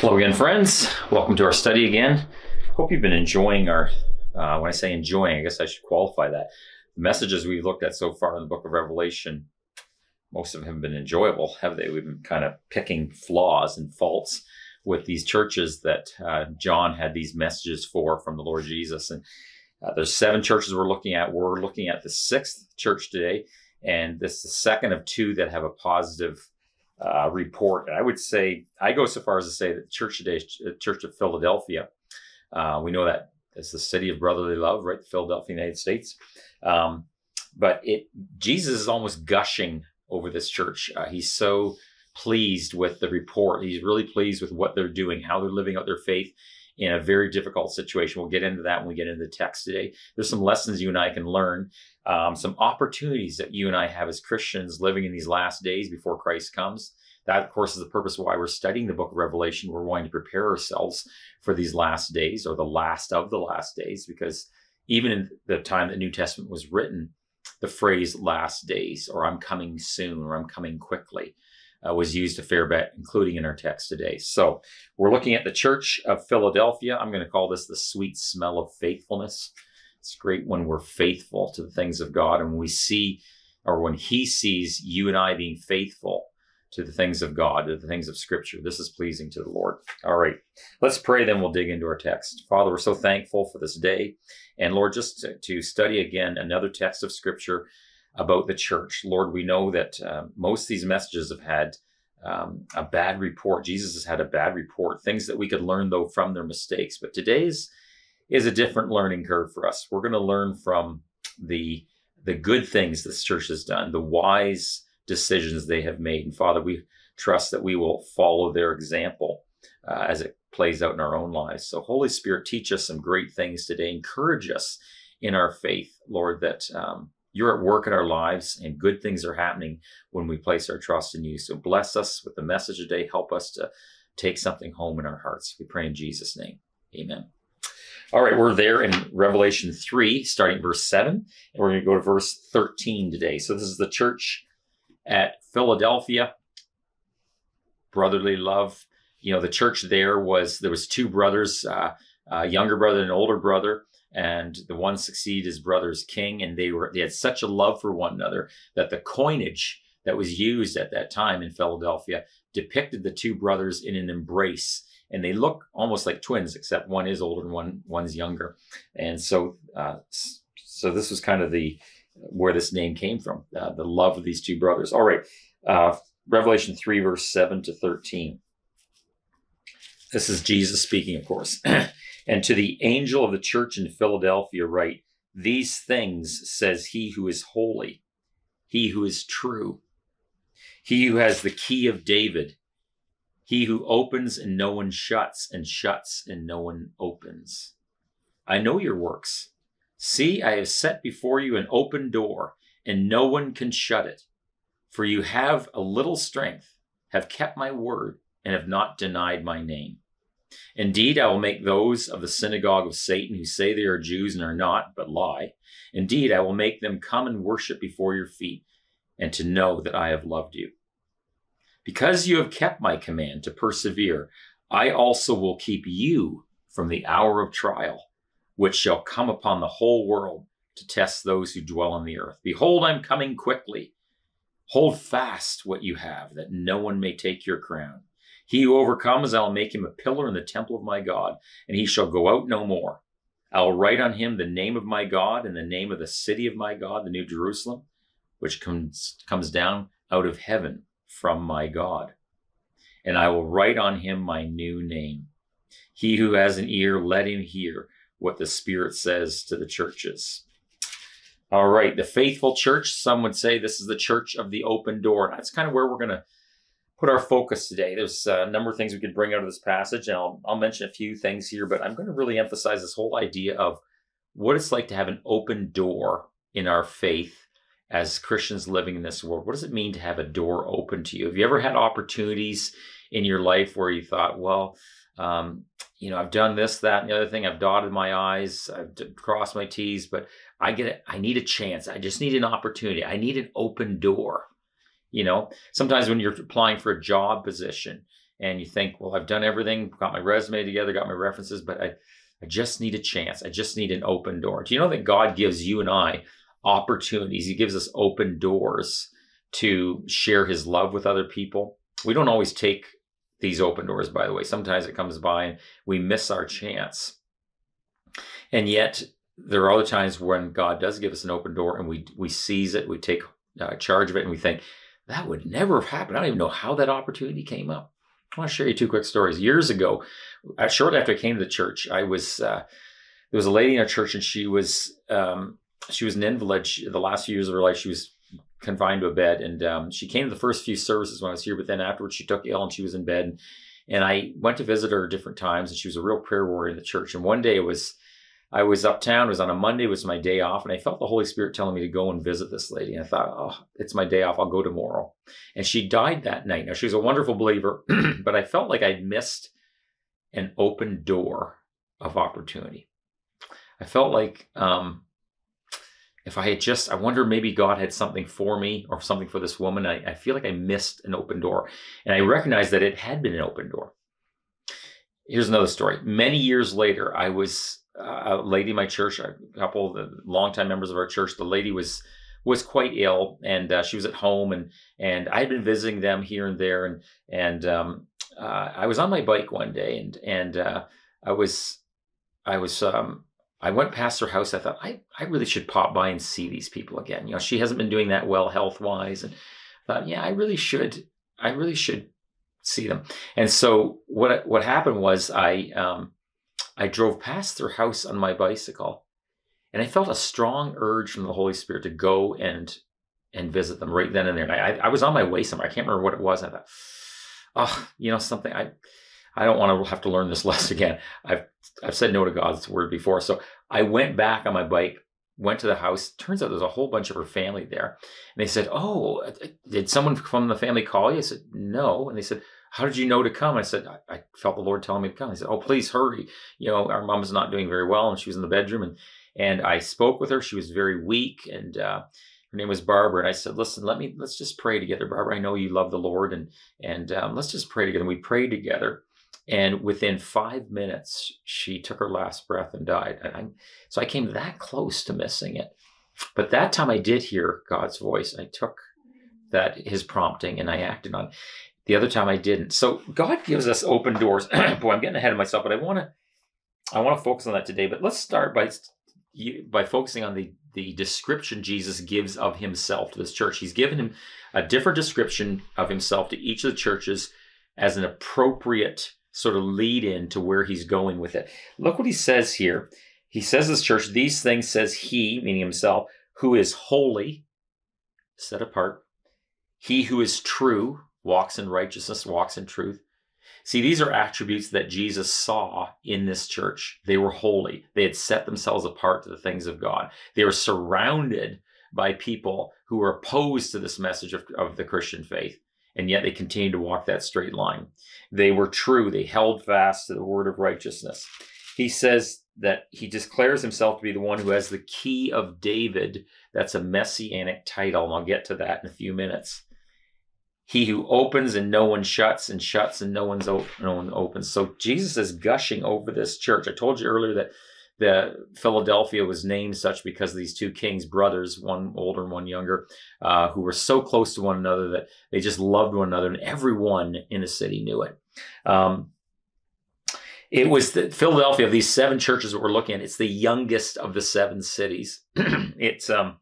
Hello again, friends. Welcome to our study again. Hope you've been enjoying our, uh, when I say enjoying, I guess I should qualify that. The messages we've looked at so far in the book of Revelation, most of them have been enjoyable, have they? We've been kind of picking flaws and faults with these churches that uh, John had these messages for from the Lord Jesus. And uh, there's seven churches we're looking at. We're looking at the sixth church today, and this is the second of two that have a positive uh, report. And I would say, I go so far as to say that church today Church of Philadelphia. Uh, we know that it's the city of brotherly love, right? Philadelphia, United States. Um, but it, Jesus is almost gushing over this church. Uh, he's so pleased with the report. He's really pleased with what they're doing, how they're living out their faith in a very difficult situation. We'll get into that when we get into the text today. There's some lessons you and I can learn, um, some opportunities that you and I have as Christians living in these last days before Christ comes. That, of course, is the purpose why we're studying the book of Revelation. We're wanting to prepare ourselves for these last days or the last of the last days, because even in the time the New Testament was written, the phrase last days or I'm coming soon or I'm coming quickly uh, was used a fair bit, including in our text today. So we're looking at the Church of Philadelphia. I'm going to call this the sweet smell of faithfulness. It's great when we're faithful to the things of God and we see, or when He sees you and I being faithful to the things of God, to the things of Scripture. This is pleasing to the Lord. All right, let's pray, then we'll dig into our text. Father, we're so thankful for this day. And Lord, just to, to study again another text of Scripture about the church. Lord, we know that uh, most of these messages have had um, a bad report. Jesus has had a bad report, things that we could learn, though, from their mistakes. But today's is a different learning curve for us. We're going to learn from the the good things this church has done, the wise decisions they have made. And Father, we trust that we will follow their example uh, as it plays out in our own lives. So, Holy Spirit, teach us some great things today. Encourage us in our faith, Lord, that um, you're at work in our lives and good things are happening when we place our trust in you. So bless us with the message today. Help us to take something home in our hearts. We pray in Jesus' name. Amen. All right, we're there in Revelation 3, starting verse 7, and we're going to go to verse 13 today. So this is the church at Philadelphia. Brotherly love. You know, the church there was, there was two brothers, uh, a younger brother and an older brother and the one succeeded his brother's king and they were they had such a love for one another that the coinage that was used at that time in Philadelphia depicted the two brothers in an embrace and they look almost like twins except one is older and one one's younger and so uh, so this was kind of the where this name came from uh, the love of these two brothers all right uh, revelation 3 verse 7 to 13 this is jesus speaking of course And to the angel of the church in Philadelphia, write, These things says he who is holy, he who is true, he who has the key of David, he who opens and no one shuts, and shuts and no one opens. I know your works. See, I have set before you an open door, and no one can shut it. For you have a little strength, have kept my word, and have not denied my name. Indeed, I will make those of the synagogue of Satan who say they are Jews and are not, but lie. Indeed, I will make them come and worship before your feet, and to know that I have loved you. Because you have kept my command to persevere, I also will keep you from the hour of trial, which shall come upon the whole world to test those who dwell on the earth. Behold, I'm coming quickly. Hold fast what you have, that no one may take your crown. He who overcomes, I will make him a pillar in the temple of my God, and he shall go out no more. I will write on him the name of my God and the name of the city of my God, the New Jerusalem, which comes, comes down out of heaven from my God. And I will write on him my new name. He who has an ear, let him hear what the Spirit says to the churches. All right, the faithful church, some would say this is the church of the open door. That's kind of where we're going to put our focus today. There's uh, a number of things we could bring out of this passage, and I'll, I'll mention a few things here, but I'm going to really emphasize this whole idea of what it's like to have an open door in our faith as Christians living in this world. What does it mean to have a door open to you? Have you ever had opportunities in your life where you thought, well, um, you know, I've done this, that, and the other thing. I've dotted my I's, I've crossed my T's, but I get it. I need a chance. I just need an opportunity. I need an open door You know, sometimes when you're applying for a job position and you think, well, I've done everything, got my resume together, got my references, but I, I just need a chance. I just need an open door. Do you know that God gives you and I opportunities? He gives us open doors to share his love with other people. We don't always take these open doors, by the way. Sometimes it comes by and we miss our chance. And yet, there are other times when God does give us an open door and we, we seize it, we take uh, charge of it, and we think, that would never have happened. I don't even know how that opportunity came up. I want to share you two quick stories. Years ago, uh, shortly after I came to the church, I was uh, there was a lady in our church, and she was um, she was an invalid. She, the last few years of her life, she was confined to a bed, and um, she came to the first few services when I was here. But then afterwards, she took ill, and she was in bed. And I went to visit her different times, and she was a real prayer warrior in the church. And one day it was I was uptown. It was on a Monday. It was my day off, and I felt the Holy Spirit telling me to go and visit this lady. And I thought, oh, it's my day off. I'll go tomorrow. And she died that night. Now she was a wonderful believer, but I felt like I'd missed an open door of opportunity. I felt like um, if I had just, I wonder maybe God had something for me or something for this woman. I, I feel like I missed an open door, and I recognized that it had been an open door. Here's another story. Many years later, I was a lady in my church, a couple of the longtime members of our church, the lady was was quite ill and uh, she was at home and and I had been visiting them here and there and and um, uh, I was on my bike one day and and uh, I was I was um, I went past her house. I thought I I really should pop by and see these people again. You know, she hasn't been doing that well health wise, and I thought yeah, I really should. I really should see them. And so what what happened was I um, I drove past their house on my bicycle and I felt a strong urge from the Holy Spirit to go and and visit them right then and there. And I, I was on my way somewhere. I can't remember what it was. I thought, oh, you know, something I I don't want to have to learn this lesson again. I've I've said no to God's word before. So I went back on my bike, went to the house. Turns out there's a whole bunch of her family there. And they said, Oh, did someone from the family call you? I said, No. And they said, how did you know to come? I said, I, I felt the Lord telling me to come. He said, oh, please hurry. You know, our mom's not doing very well. And she was in the bedroom. And, and I spoke with her. She was very weak. And, uh, her name was Barbara. And I said, listen, let me, let's just pray together. Barbara, I know you love the Lord and, and, um, let's just pray together. And we prayed together. And within five minutes, she took her last breath and died. And I, so I came that close to missing it. But that time I did hear God's voice. I took that his prompting and I acted on. It. The other time I didn't. So God gives us open doors. Boy, I'm getting ahead of myself, but I want to I want to focus on that today. But let's start by by focusing on the the description Jesus gives of himself to this church. He's given him a different description of himself to each of the churches as an appropriate sort of lead in to where he's going with it. Look what he says here. He says this church, these things says he, meaning himself, who is holy, set apart, he who is true, walks in righteousness, walks in truth. See, these are attributes that Jesus saw in this church. They were holy. They had set themselves apart to the things of God. They were surrounded by people who were opposed to this message of, of the Christian faith, and yet they continued to walk that straight line. They were true. They held fast to the word of righteousness. He says that he declares himself to be the one who has the key of David. That's a messianic title, and I'll get to that in a few minutes he who opens and no one shuts and shuts and no one's no one opens so jesus is gushing over this church i told you earlier that the philadelphia was named such because these two kings brothers one older and one younger uh, who were so close to one another that they just loved one another and everyone in the city knew it. Um, it was the philadelphia of these seven churches that we're looking at it's the youngest of the seven cities. It's um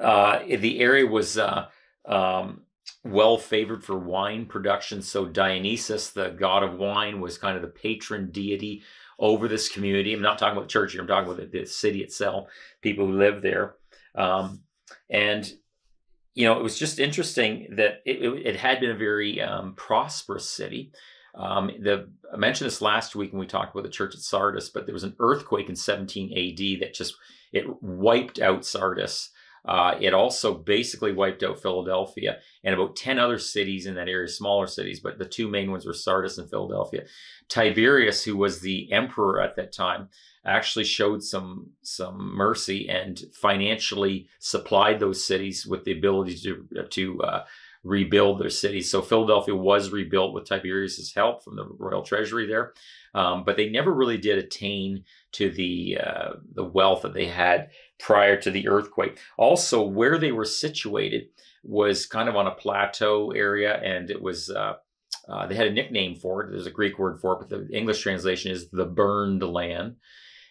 uh, the area was uh, um, well favored for wine production. So Dionysus, the god of wine, was kind of the patron deity over this community. I'm not talking about the church here. I'm talking about the, the city itself, people who live there. Um, and you know, it was just interesting that it, it, it had been a very um, prosperous city. Um, the, I mentioned this last week when we talked about the church at Sardis, but there was an earthquake in 17 AD that just it wiped out Sardis. Uh, it also basically wiped out Philadelphia and about 10 other cities in that area, smaller cities, but the two main ones were Sardis and Philadelphia. Tiberius, who was the emperor at that time, actually showed some some mercy and financially supplied those cities with the ability to to uh, rebuild their cities. So Philadelphia was rebuilt with Tiberius's help from the royal treasury there, um, but they never really did attain to the uh, the wealth that they had prior to the earthquake. Also, where they were situated was kind of on a plateau area, and it was. Uh, uh, they had a nickname for it. There's a Greek word for it, but the English translation is the burned land.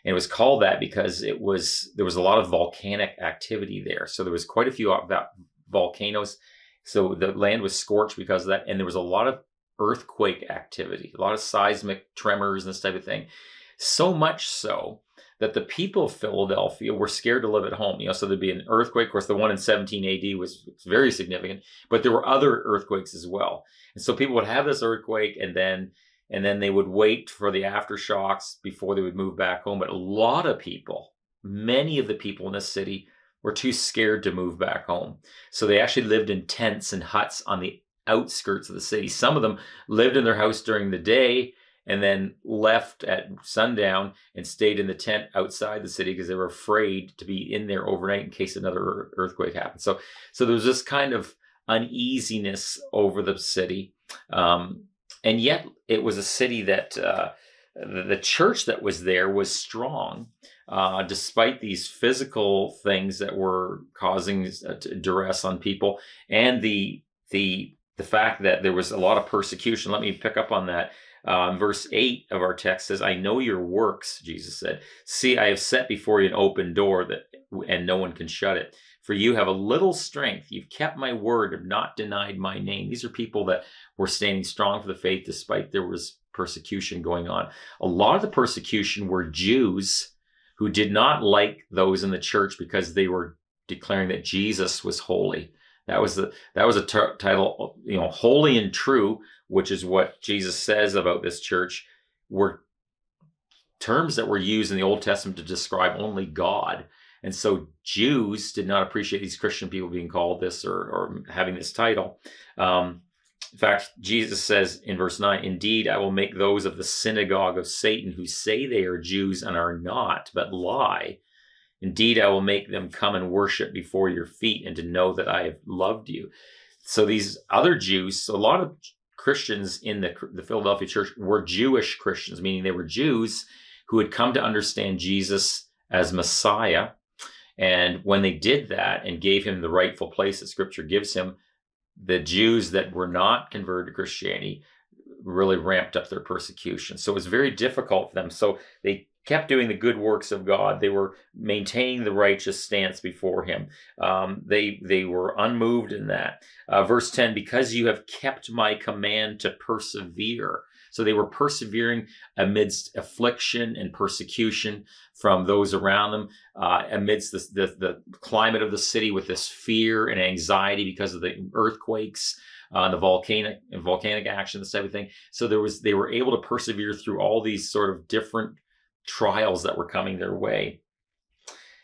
And it was called that because it was there was a lot of volcanic activity there. So there was quite a few volcanoes so the land was scorched because of that. And there was a lot of earthquake activity, a lot of seismic tremors and this type of thing. So much so that the people of Philadelphia were scared to live at home. You know, so there'd be an earthquake. Of course, the one in 17 AD was very significant, but there were other earthquakes as well. And so people would have this earthquake and then and then they would wait for the aftershocks before they would move back home. But a lot of people, many of the people in this city were too scared to move back home. So they actually lived in tents and huts on the outskirts of the city. Some of them lived in their house during the day and then left at sundown and stayed in the tent outside the city because they were afraid to be in there overnight in case another earthquake happened. So, so there was this kind of uneasiness over the city, um, and yet it was a city that uh, the church that was there was strong uh, despite these physical things that were causing uh, duress on people and the the the fact that there was a lot of persecution. Let me pick up on that. Um, verse 8 of our text says, I know your works, Jesus said. See, I have set before you an open door that and no one can shut it. For you have a little strength. You've kept my word, have not denied my name. These are people that were standing strong for the faith despite there was persecution going on. A lot of the persecution were Jews who did not like those in the church because they were declaring that Jesus was holy. That was the that was a t- title, you know, holy and true, which is what Jesus says about this church, were terms that were used in the Old Testament to describe only God. And so Jews did not appreciate these Christian people being called this or, or having this title. Um, in fact, Jesus says in verse 9, Indeed, I will make those of the synagogue of Satan who say they are Jews and are not, but lie. Indeed, I will make them come and worship before your feet and to know that I have loved you. So these other Jews, a lot of Christians in the, the Philadelphia church were Jewish Christians, meaning they were Jews who had come to understand Jesus as Messiah. And when they did that and gave him the rightful place that scripture gives him, the Jews that were not converted to Christianity really ramped up their persecution. So it was very difficult for them. So they kept doing the good works of God. They were maintaining the righteous stance before Him. Um, they they were unmoved in that. Uh, verse ten: Because you have kept my command to persevere. So they were persevering amidst affliction and persecution from those around them, uh, amidst the, the, the, climate of the city with this fear and anxiety because of the earthquakes, uh, the volcanic volcanic action, this type of thing. So there was they were able to persevere through all these sort of different trials that were coming their way.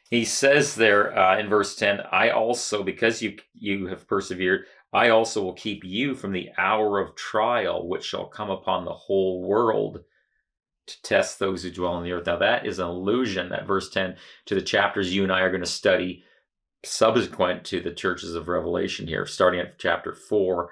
He says there uh, in verse 10, I also, because you you have persevered, I also will keep you from the hour of trial which shall come upon the whole world to test those who dwell on the earth. Now, that is an allusion, that verse 10, to the chapters you and I are going to study subsequent to the churches of Revelation here, starting at chapter 4,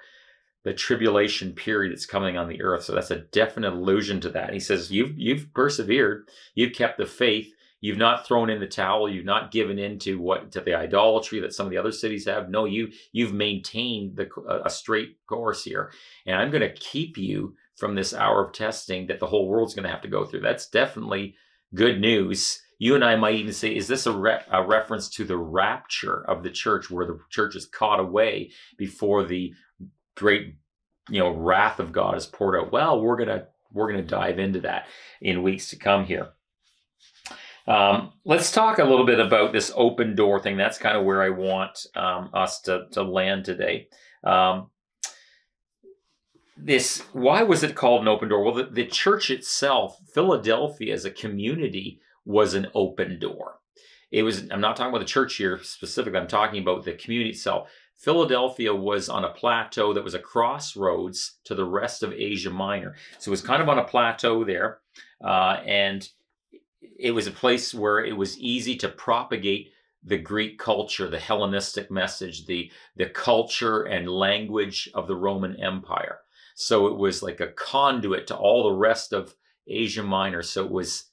the tribulation period that's coming on the earth. So that's a definite allusion to that. He says, You've, you've persevered, you've kept the faith, You've not thrown in the towel. You've not given in to what to the idolatry that some of the other cities have. No, you you've maintained the a straight course here, and I'm going to keep you from this hour of testing that the whole world's going to have to go through. That's definitely good news. You and I might even say, is this a, re- a reference to the rapture of the church, where the church is caught away before the great, you know, wrath of God is poured out? Well, we're gonna we're gonna dive into that in weeks to come here. Um, let's talk a little bit about this open door thing. That's kind of where I want um, us to, to land today. Um, this why was it called an open door? Well, the, the church itself, Philadelphia as a community, was an open door. it was, I'm not talking about the church here specifically, I'm talking about the community itself. Philadelphia was on a plateau that was a crossroads to the rest of Asia Minor. So it was kind of on a plateau there. Uh, and it was a place where it was easy to propagate the Greek culture, the Hellenistic message, the, the culture and language of the Roman Empire. So it was like a conduit to all the rest of Asia Minor. So it was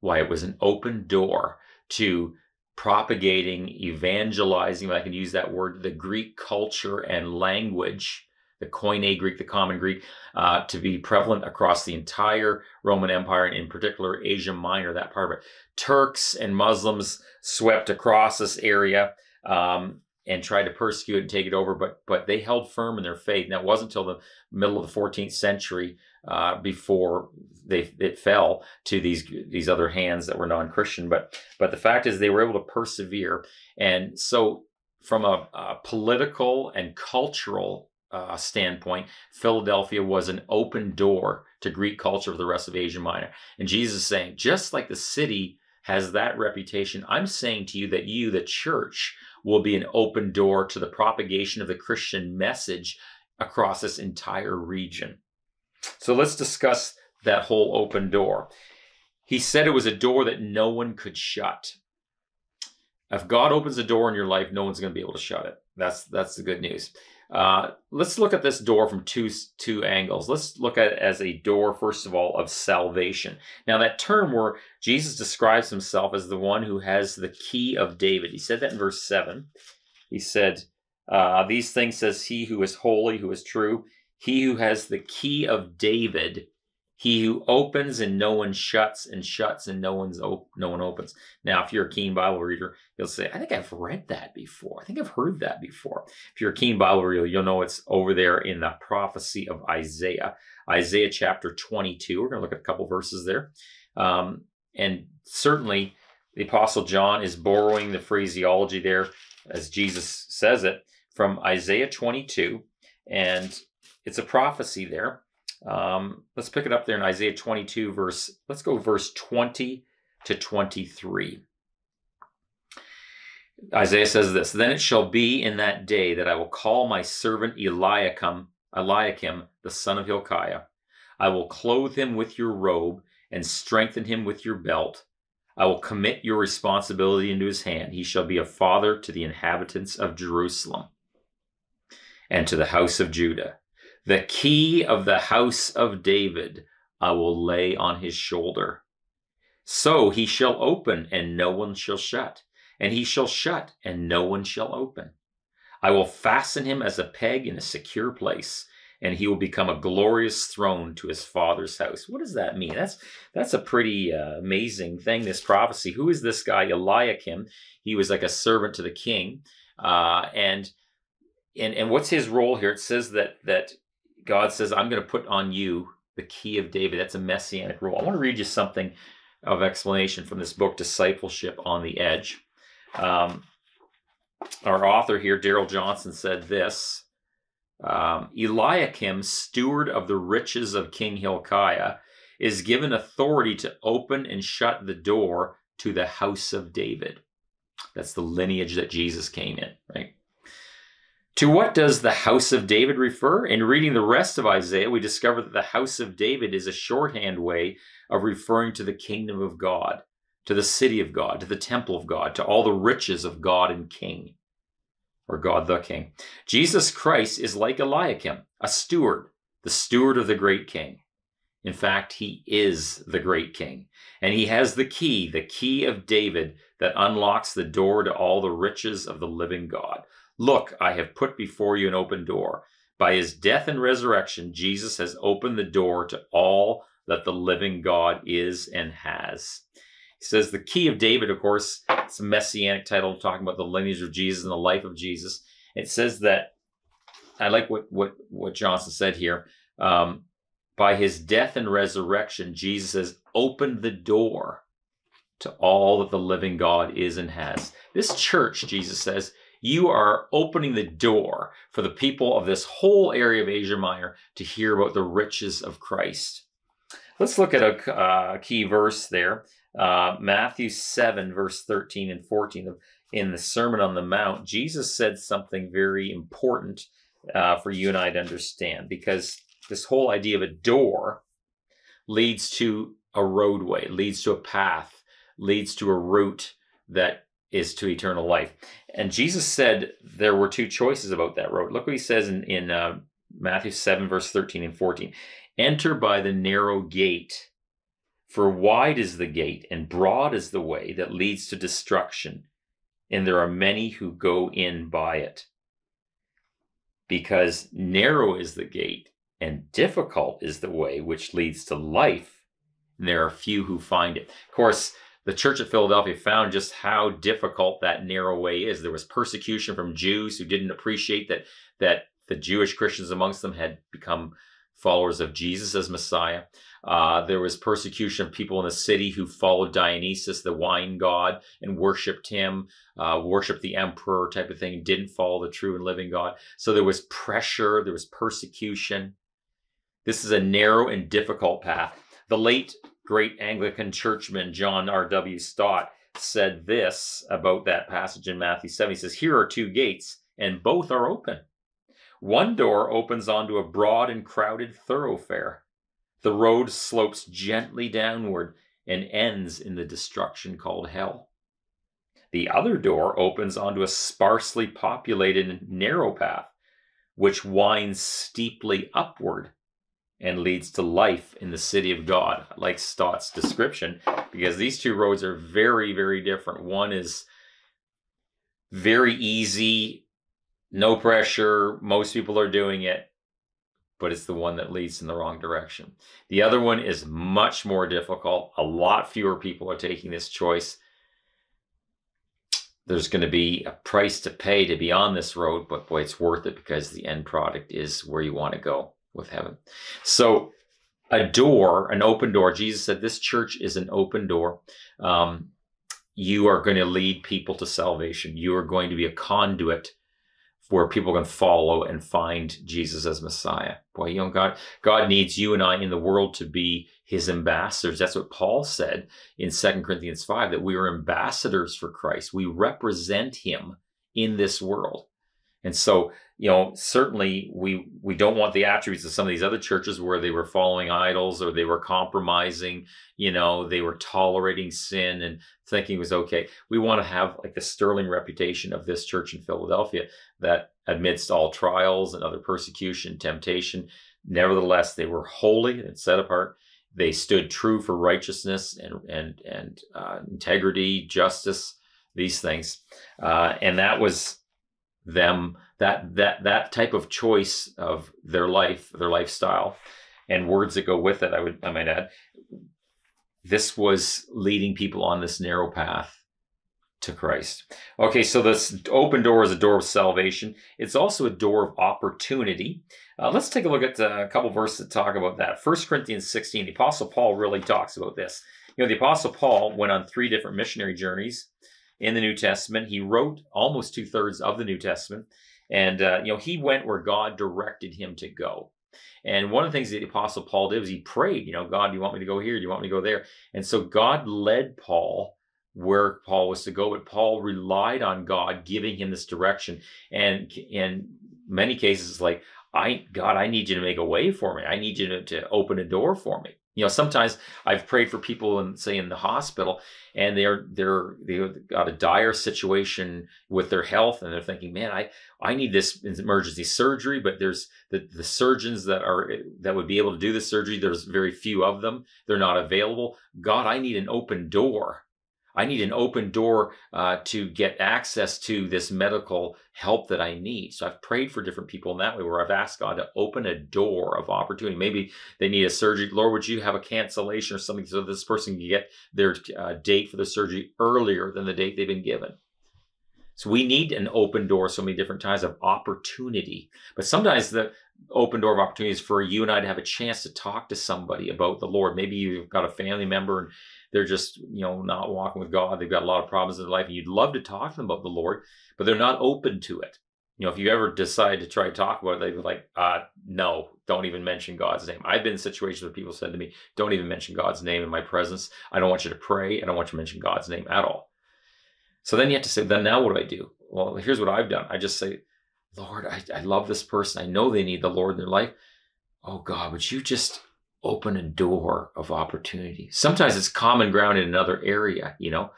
why it was an open door to propagating, evangelizing, if I can use that word, the Greek culture and language, the Koine Greek, the common Greek, uh, to be prevalent across the entire Roman Empire, and in particular Asia Minor, that part of it. Turks and Muslims swept across this area. Um, and tried to persecute and take it over, but but they held firm in their faith. And that wasn't until the middle of the 14th century uh, before they it fell to these these other hands that were non-Christian. But but the fact is they were able to persevere, and so from a, a political and cultural uh, standpoint, Philadelphia was an open door to Greek culture for the rest of Asia Minor. And Jesus is saying, just like the city has that reputation, I'm saying to you that you, the church, will be an open door to the propagation of the Christian message across this entire region. So let's discuss that whole open door. He said it was a door that no one could shut. If God opens a door in your life, no one's going to be able to shut it. That's that's the good news. Uh, let's look at this door from two two angles. Let's look at it as a door, first of all, of salvation. Now, that term where Jesus describes himself as the one who has the key of David. He said that in verse seven. He said, uh, "These things says He who is holy, who is true, He who has the key of David." He who opens and no one shuts, and shuts and no one's op- no one opens. Now, if you're a keen Bible reader, you'll say, "I think I've read that before. I think I've heard that before." If you're a keen Bible reader, you'll know it's over there in the prophecy of Isaiah, Isaiah chapter 22. We're going to look at a couple verses there, um, and certainly the Apostle John is borrowing the phraseology there, as Jesus says it, from Isaiah 22, and it's a prophecy there um, let's pick it up there in Isaiah 22, verse, let's go verse 20 to 23. Isaiah says this Then it shall be in that day that I will call my servant Eliakim, Eliakim, the son of Hilkiah. I will clothe him with your robe and strengthen him with your belt. I will commit your responsibility into his hand. He shall be a father to the inhabitants of Jerusalem and to the house of Judah. The key of the house of David I will lay on his shoulder. So he shall open, and no one shall shut, and he shall shut, and no one shall open. I will fasten him as a peg in a secure place, and he will become a glorious throne to his father's house. What does that mean? That's that's a pretty uh, amazing thing. This prophecy. Who is this guy Eliakim? He was like a servant to the king, uh, and and and what's his role here? It says that that God says, I'm going to put on you the key of David. That's a messianic role. I want to read you something of explanation from this book, Discipleship on the Edge. Um, our author here, Darrell Johnson, said this um, Eliakim, steward of the riches of King Hilkiah, is given authority to open and shut the door to the house of David. That's the lineage that Jesus came in, right? To what does the house of David refer? In reading the rest of Isaiah, we discover that the house of David is a shorthand way of referring to the kingdom of God, to the city of God, to the temple of God, to all the riches of God and King, or God the King. Jesus Christ is like Eliakim, a steward, the steward of the great king. In fact, he is the great king, and he has the key, the key of David that unlocks the door to all the riches of the living God. Look, I have put before you an open door. By his death and resurrection, Jesus has opened the door to all that the living God is and has. He says the key of David, of course, it's a messianic title talking about the lineage of Jesus and the life of Jesus. It says that I like what what what Johnson said here. Um, by his death and resurrection, Jesus has opened the door to all that the living God is and has. This church, Jesus says, you are opening the door for the people of this whole area of Asia Minor to hear about the riches of Christ. Let's look at a uh, key verse there. Uh, Matthew 7, verse 13 and 14. In the Sermon on the Mount, Jesus said something very important uh, for you and I to understand because this whole idea of a door leads to a roadway, leads to a path, leads to a route that is to eternal life. And Jesus said there were two choices about that road. Look what he says in, in uh, Matthew 7, verse 13 and 14. Enter by the narrow gate, for wide is the gate and broad is the way that leads to destruction, and there are many who go in by it. Because narrow is the gate and difficult is the way which leads to life, and there are few who find it. Of course, the church at Philadelphia found just how difficult that narrow way is. There was persecution from Jews who didn't appreciate that that the Jewish Christians amongst them had become followers of Jesus as Messiah. Uh, there was persecution of people in the city who followed Dionysus, the wine god, and worshipped him, uh, worshipped the emperor type of thing, didn't follow the true and living God. So there was pressure, there was persecution. This is a narrow and difficult path. The late great Anglican churchman John R.W. Stott said this about that passage in Matthew 7. He says, Here are two gates, and both are open. One door opens onto a broad and crowded thoroughfare. The road slopes gently downward and ends in the destruction called hell. The other door opens onto a sparsely populated narrow path, which winds steeply upward and leads to life in the city of God. Like Stott's description because these two roads are very, very different. One is very easy, no pressure, most people are doing it, but it's the one that leads in the wrong direction. The other one is much more difficult. A lot fewer people are taking this choice. There's going to be a price to pay to be on this road, but boy, it's worth it because the end product is where you want to go with heaven. So, a door, an open door. Jesus said, This church is an open door. Um, you are going to lead people to salvation. You are going to be a conduit where people can follow and find Jesus as Messiah. Boy, you know, God, God needs you and I in the world to be his ambassadors. That's what Paul said in Second Corinthians 5, that we are ambassadors for Christ. We represent him in this world. And so, you know, certainly we we don't want the attributes of some of these other churches where they were following idols or they were compromising, you know, they were tolerating sin and thinking it was okay. We want to have like the sterling reputation of this church in Philadelphia that amidst all trials and other persecution, temptation, nevertheless they were holy and set apart. They stood true for righteousness and and and uh, integrity, justice, these things, uh, and that was them that that that type of choice of their life, their lifestyle, and words that go with it. I would I might add, this was leading people on this narrow path to Christ. Okay, so this open door is a door of salvation. It's also a door of opportunity. Uh, let's take a look at uh, a couple verses that talk about that. First Corinthians 16, the Apostle Paul really talks about this. You know, the Apostle Paul went on three different missionary journeys in the New Testament. He wrote almost two thirds of the New Testament. And, uh, you know, he went where God directed him to go. And one of the things that the Apostle Paul did was he prayed, you know, God, do you want me to go here? Do you want me to go there? And so God led Paul where Paul was to go, but Paul relied on God giving him this direction. And in many cases, it's like, I, God, I need you to make a way for me. I need you to, to open a door for me. You know, sometimes I've prayed for people and say, in the hospital, and they're they're they've got a dire situation with their health, and they're thinking, "Man, I I need this emergency surgery," but there's the the surgeons that are that would be able to do the surgery. There's very few of them. They're not available. God, I need an open door I need an open door uh, to get access to this medical help that I need. So I've prayed for different people in that way where I've asked God to open a door of opportunity. Maybe they need a surgery. Lord, would you have a cancellation or something so this person can get their uh, date for the surgery earlier than the date they've been given? So we need an open door so many different times of opportunity. But sometimes the open door of opportunity is for you and I to have a chance to talk to somebody about the Lord. Maybe you've got a family member and they're just you know not walking with God. They've got a lot of problems in their life, and you'd love to talk to them about the Lord, but they're not open to it. you know, if you ever decide to try to talk about it, they'd be like, uh, no, don't even mention God's name. I've been in situations where people said to me, don't even mention God's name in my presence. I don't want you to pray. I don't want you to mention God's name at all. So then you have to say, then now what do I do? Well, here's what I've done. I just say, Lord, I, I love this person. I know they need the Lord in their life. Oh God, would you just open a door of opportunity? Sometimes it's common ground in another area, you know.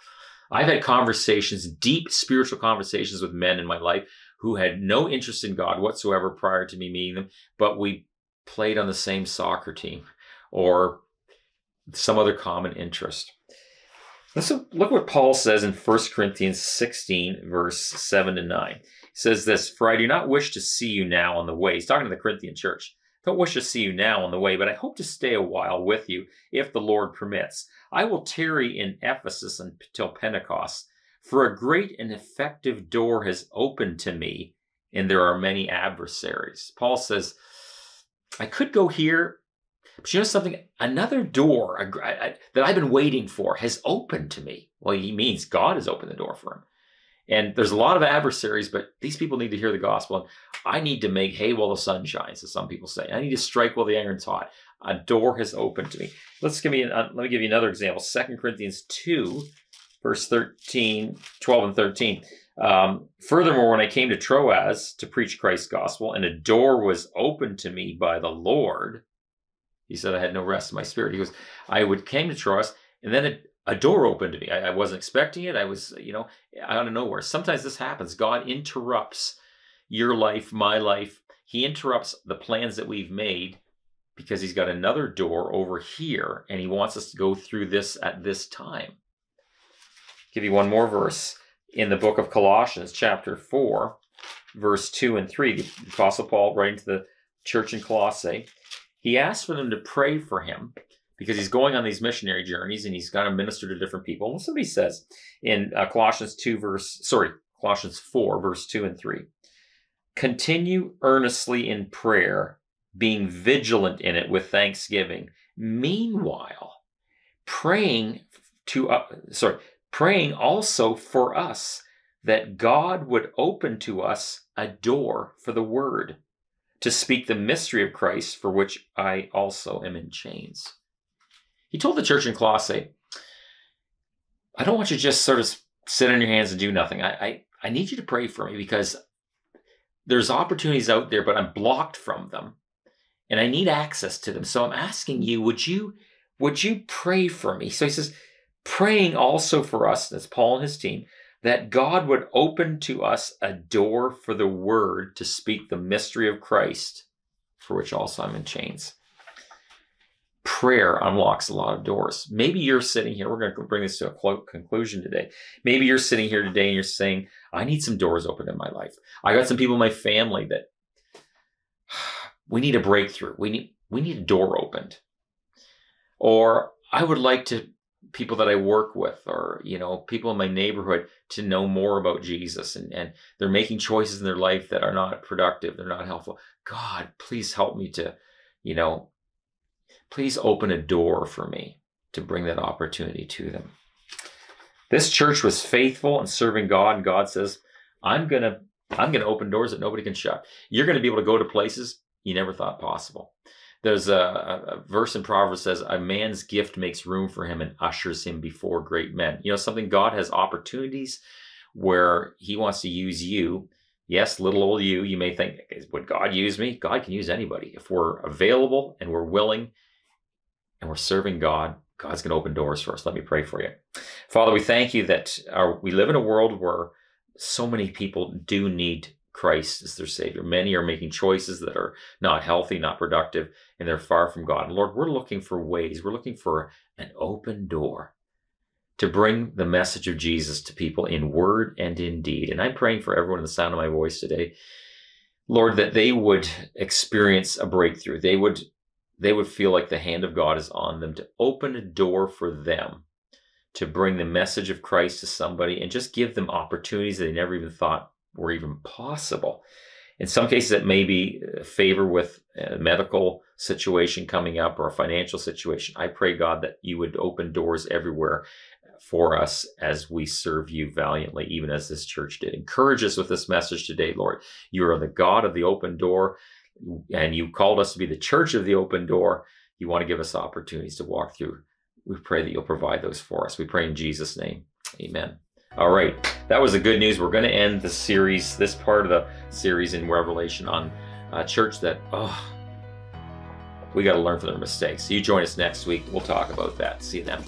I've had conversations, deep spiritual conversations with men in my life who had no interest in God whatsoever prior to me meeting them, but we played on the same soccer team or some other common interest. Let's look what Paul says in 1 Corinthians 16, verse 7 to 9. He says this For I do not wish to see you now on the way. He's talking to the Corinthian church. Don't wish to see you now on the way, but I hope to stay a while with you if the Lord permits. I will tarry in Ephesus until Pentecost for a great and effective door has opened to me, and there are many adversaries. Paul says, I could go here, but you know something? Another door that I've been waiting for has opened to me. Well, he means God has opened the door for him. And there's a lot of adversaries, but these people need to hear the gospel. And I need to make hay while the sun shines, as some people say. I need to strike while the iron's hot. A door has opened to me. Let's give me. An, uh, let me give you another example. Second Corinthians two, verse 13, 12 and 13. Um, Furthermore, when I came to Troas to preach Christ's gospel, and a door was opened to me by the Lord, he said, I had no rest in my spirit. He goes, I would came to Troas, and then a, door opened to me. I, I, wasn't expecting it. I was, you know, out of nowhere. Sometimes this happens. God interrupts your life, my life. He interrupts the plans that we've made because he's got another door over here, and he wants us to go through this at this time give you one more verse in the book of Colossians, chapter 4, verse 2 and 3. The Apostle Paul, writing to the church in Colossae, he asked for them to pray for him because he's going on these missionary journeys and he's got to minister to different people. And somebody says in uh, Colossians 2, verse, sorry, Colossians 4, verse 2 and 3. Continue earnestly in prayer, being vigilant in it with thanksgiving. Meanwhile, praying to, uh, sorry, praying also for us that God would open to us a door for the word to speak the mystery of Christ for which I also am in chains. He told the church in Colossae, I don't want you to just sort of sit on your hands and do nothing. I, I, I need you to pray for me because there's opportunities out there, but I'm blocked from them and I need access to them. So I'm asking you, would you, would you pray for me? So he says, praying also for us, that's Paul and his team, that God would open to us a door for the word to speak the mystery of Christ, for which also I'm in chains. Prayer unlocks a lot of doors. Maybe you're sitting here, we're going to bring this to a conclusion today. Maybe you're sitting here today and you're saying, I need some doors open in my life. I got some people in my family that we need a breakthrough. We need we need a door opened. Or I would like to people that I work with or, you know, people in my neighborhood to know more about Jesus and, and they're making choices in their life that are not productive, they're not helpful. God, please help me to, you know, please open a door for me to bring that opportunity to them. This church was faithful in serving God, and God says, I'm gonna I'm gonna open doors that nobody can shut. You're gonna be able to go to places you never thought possible. There's a, a, verse in Proverbs says, "A man's gift makes room for him and ushers him before great men." You know, something God has opportunities where He wants to use you. Yes, little old you. You may think, "Would God use me?" God can use anybody if we're available and we're willing, and we're serving God. God's going to open doors for us. Let me pray for you, Father. We thank you that our, we live in a world where so many people do need Christ as their Savior. Many are making choices that are not healthy, not productive, and they're far from God. And Lord, we're looking for ways, we're looking for an open door to bring the message of Jesus to people in word and in deed. And I'm praying for everyone in the sound of my voice today, Lord, that they would experience a breakthrough. They would they would feel like the hand of God is on them to open a door for them to bring the message of Christ to somebody and just give them opportunities they never even thought were even possible. In some cases, it may be uh, favor with a medical situation coming up or a financial situation. I pray, God, that you would open doors everywhere for us as we serve you valiantly, even as this church did. Encourage us with this message today, Lord. You are the God of the open door, and you called us to be the church of the open door. You want to give us opportunities to walk through. We pray that you'll provide those for us. We pray in Jesus' name. Amen. All right, that was the good news. We're going to end the series, this part of the series in Revelation, on a church that, oh, we got to learn from their mistakes. You join us next week. We'll talk about that. See you then.